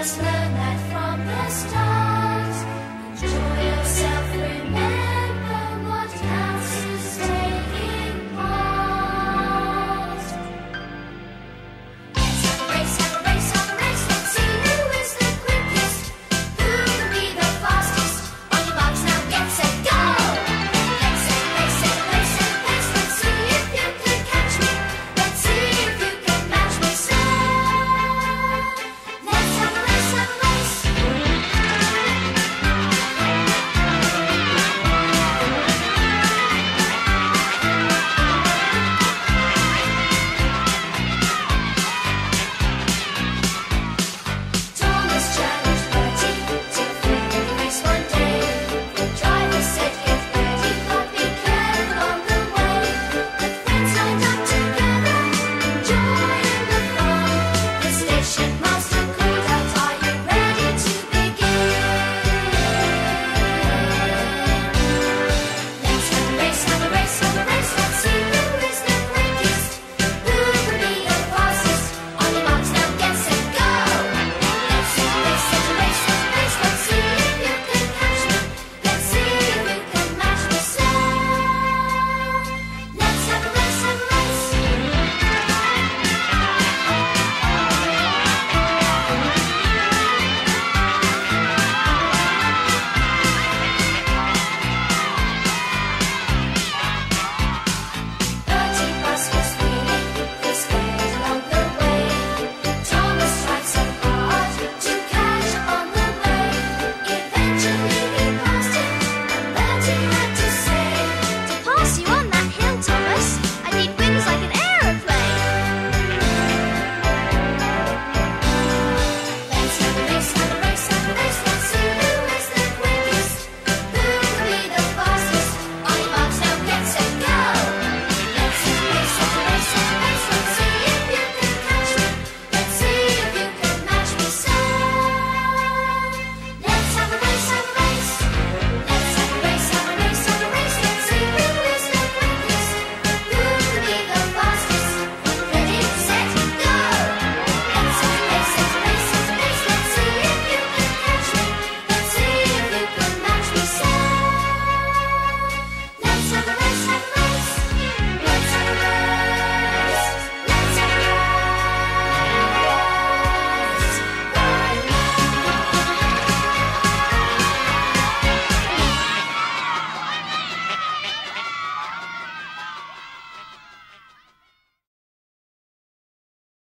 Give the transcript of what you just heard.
must learn that from the start.